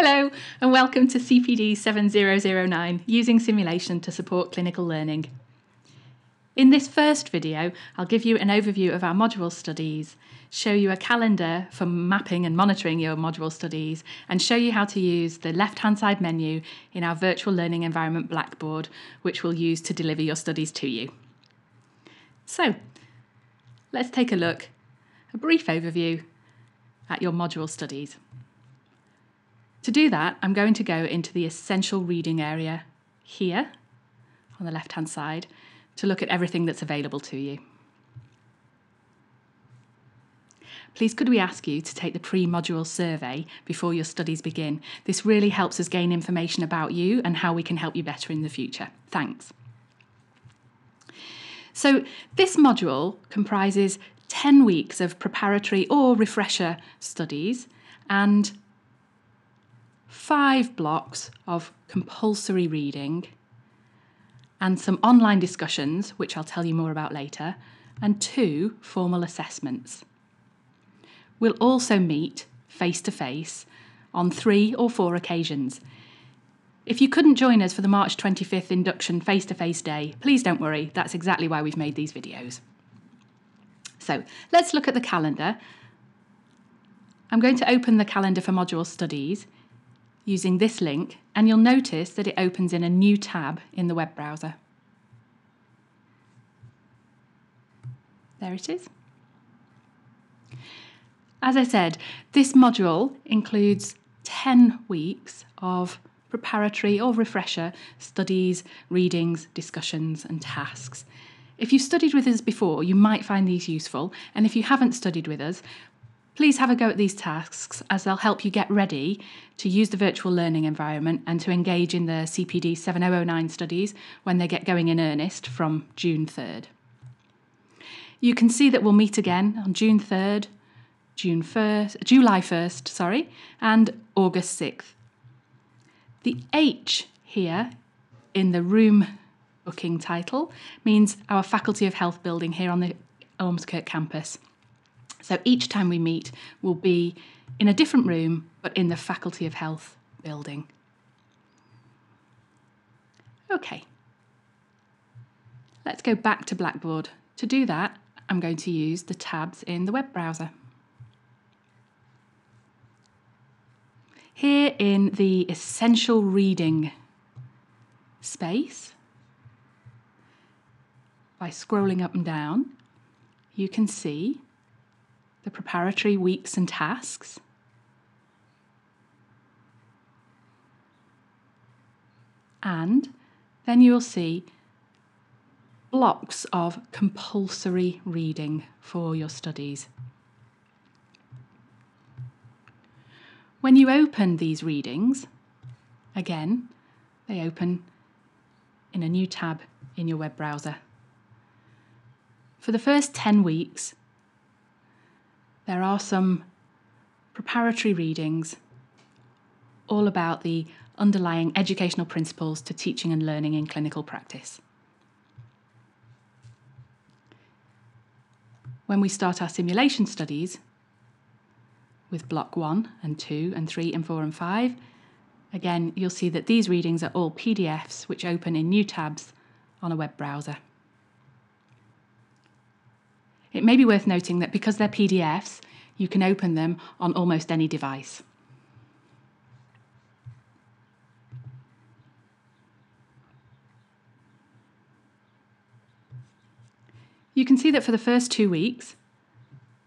Hello, and welcome to CPD 7009 Using Simulation to Support Clinical Learning. In this first video, I'll give you an overview of our module studies, show you a calendar for mapping and monitoring your module studies, and show you how to use the left-hand side menu in our virtual learning environment Blackboard, which we'll use to deliver your studies to you. So, let's take a look, a brief overview at your module studies. To do that, I'm going to go into the essential reading area here on the left hand side to look at everything that's available to you. Please could we ask you to take the pre-module survey before your studies begin? This really helps us gain information about you and how we can help you better in the future. Thanks. So this module comprises 10 weeks of preparatory or refresher studies and five blocks of compulsory reading and some online discussions, which I'll tell you more about later, and two formal assessments. We'll also meet face to face on three or four occasions. If you couldn't join us for the March 25th induction face to face day, please don't worry, that's exactly why we've made these videos. So let's look at the calendar. I'm going to open the calendar for module studies using this link and you'll notice that it opens in a new tab in the web browser. There it is. As I said, this module includes 10 weeks of preparatory or refresher studies, readings, discussions, and tasks. If you've studied with us before, you might find these useful, and if you haven't studied with us, Please have a go at these tasks as they'll help you get ready to use the virtual learning environment and to engage in the CPD 7009 studies when they get going in earnest from June 3rd. You can see that we'll meet again on June 3rd, June 1st, July 1st, sorry, and August 6th. The H here in the room booking title means our Faculty of Health building here on the Ormskirk campus. So each time we meet we'll be in a different room, but in the Faculty of Health building. Okay, let's go back to Blackboard. To do that, I'm going to use the tabs in the web browser. Here in the Essential Reading space, by scrolling up and down, you can see the preparatory weeks and tasks. And then you'll see blocks of compulsory reading for your studies. When you open these readings, again, they open in a new tab in your web browser. For the first 10 weeks, there are some preparatory readings all about the underlying educational principles to teaching and learning in clinical practice. When we start our simulation studies with block one and two and three and four and five, again, you'll see that these readings are all PDFs which open in new tabs on a web browser. It may be worth noting that because they're PDFs, you can open them on almost any device. You can see that for the first two weeks,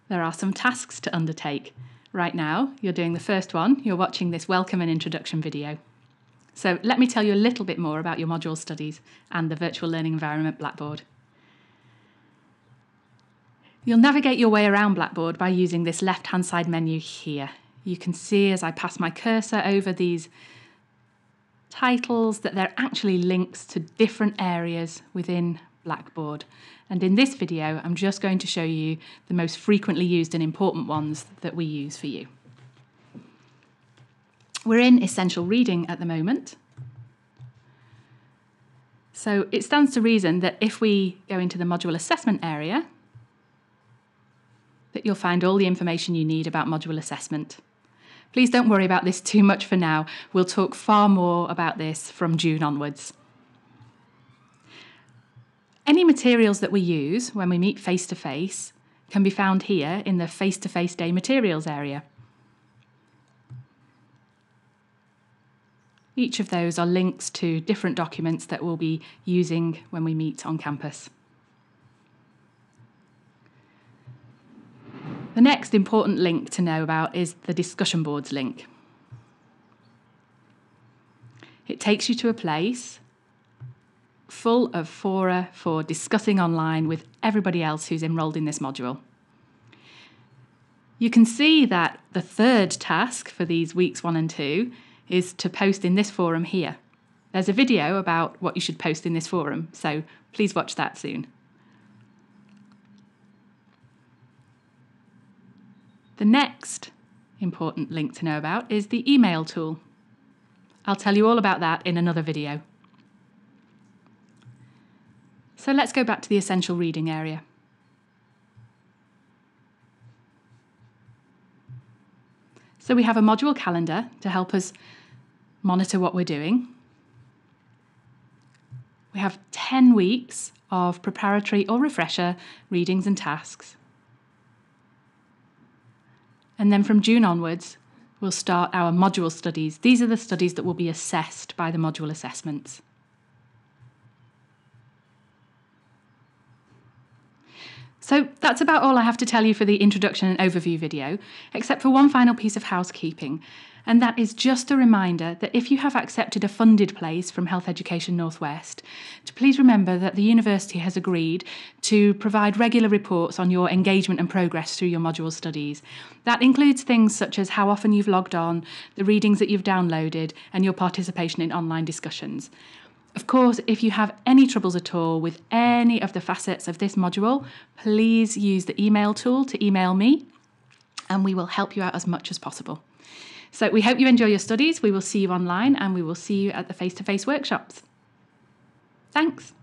there are some tasks to undertake. Right now, you're doing the first one, you're watching this welcome and introduction video. So let me tell you a little bit more about your module studies and the virtual learning environment Blackboard. You'll navigate your way around Blackboard by using this left-hand side menu here. You can see as I pass my cursor over these titles that they're actually links to different areas within Blackboard. And in this video, I'm just going to show you the most frequently used and important ones that we use for you. We're in Essential Reading at the moment. So it stands to reason that if we go into the module assessment area, that you'll find all the information you need about module assessment. Please don't worry about this too much for now. We'll talk far more about this from June onwards. Any materials that we use when we meet face to face can be found here in the face to face day materials area. Each of those are links to different documents that we'll be using when we meet on campus. The next important link to know about is the discussion boards link. It takes you to a place full of fora for discussing online with everybody else who's enrolled in this module. You can see that the third task for these weeks one and two is to post in this forum here. There's a video about what you should post in this forum, so please watch that soon. The next important link to know about is the email tool. I'll tell you all about that in another video. So let's go back to the essential reading area. So we have a module calendar to help us monitor what we're doing. We have 10 weeks of preparatory or refresher readings and tasks. And then from June onwards, we'll start our module studies. These are the studies that will be assessed by the module assessments. So that's about all I have to tell you for the introduction and overview video, except for one final piece of housekeeping. And that is just a reminder that if you have accepted a funded place from Health Education Northwest, to please remember that the university has agreed to provide regular reports on your engagement and progress through your module studies. That includes things such as how often you've logged on, the readings that you've downloaded, and your participation in online discussions. Of course, if you have any troubles at all with any of the facets of this module, please use the email tool to email me and we will help you out as much as possible. So we hope you enjoy your studies. We will see you online and we will see you at the face to face workshops. Thanks.